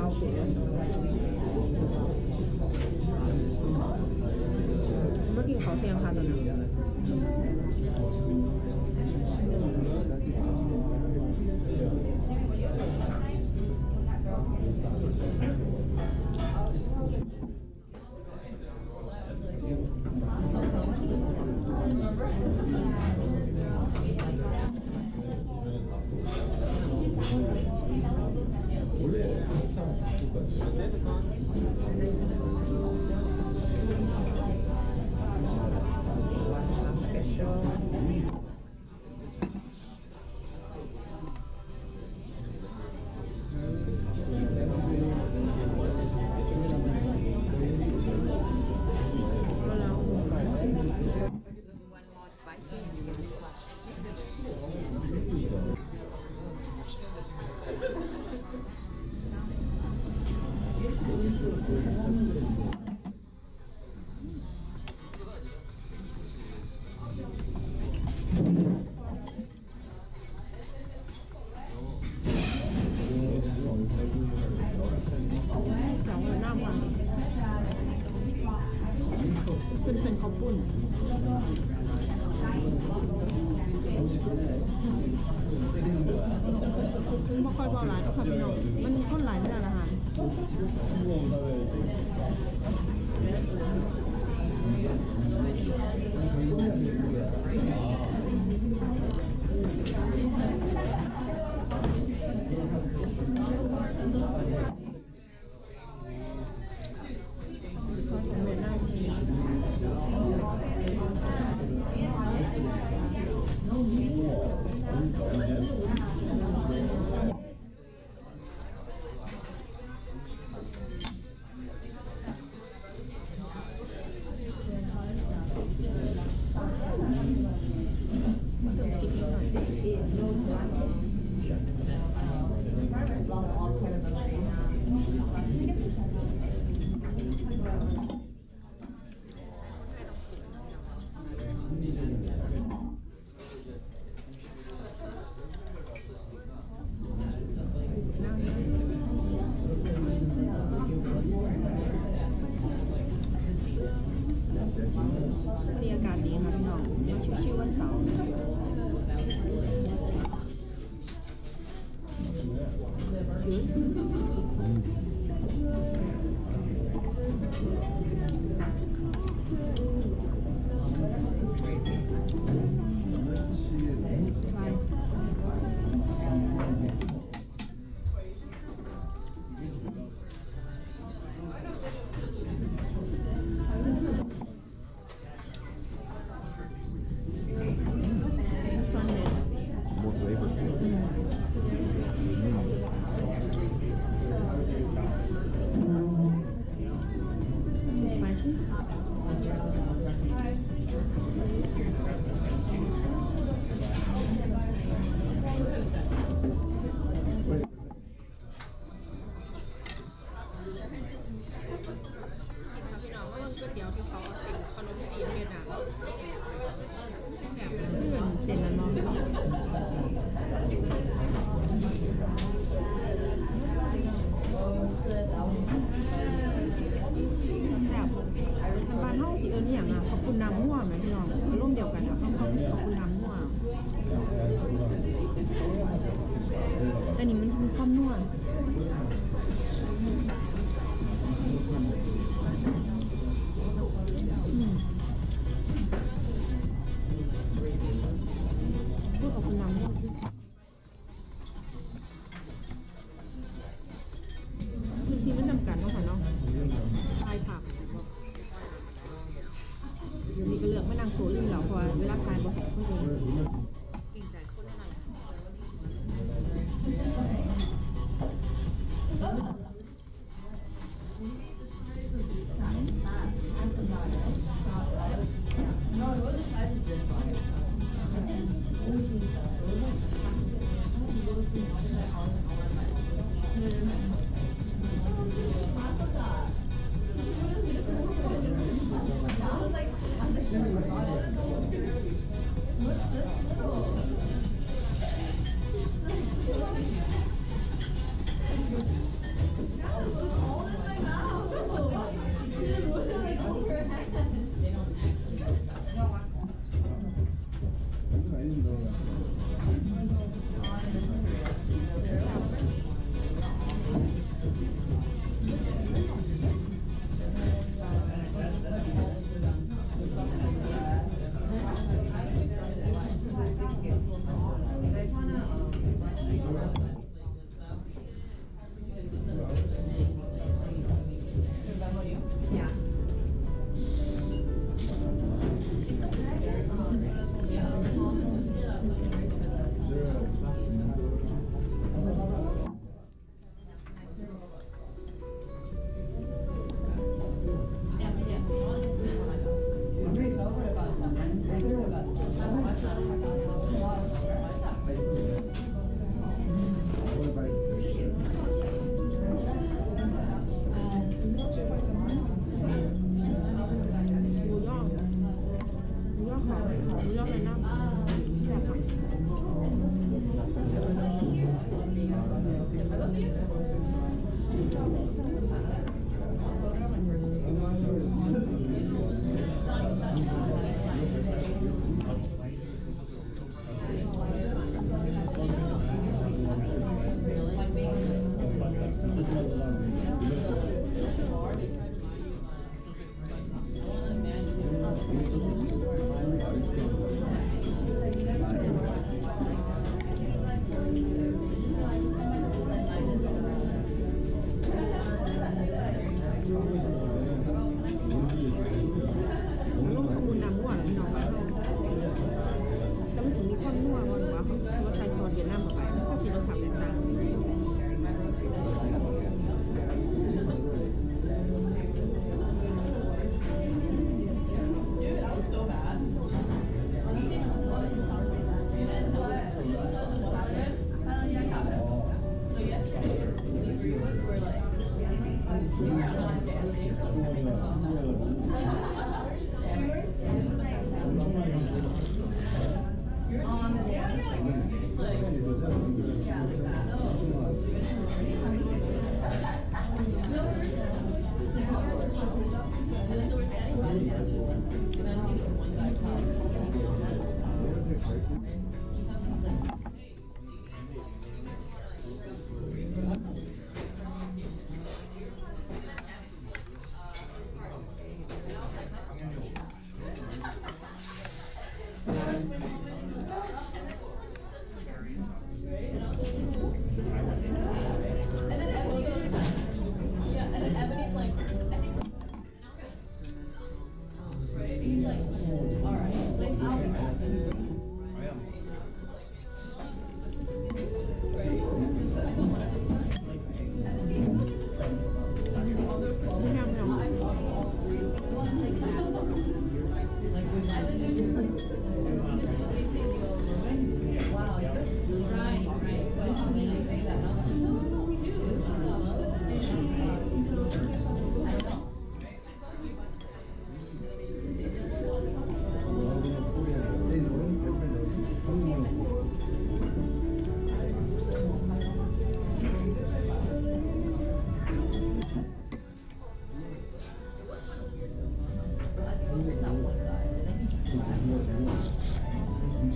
salve. เป็นเส้นข้าวปุ้นไค่อยเบาหลายก็ค่ะพี่น้องมันคนหลายไม่ได้ละคะ 아.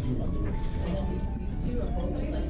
今どうですか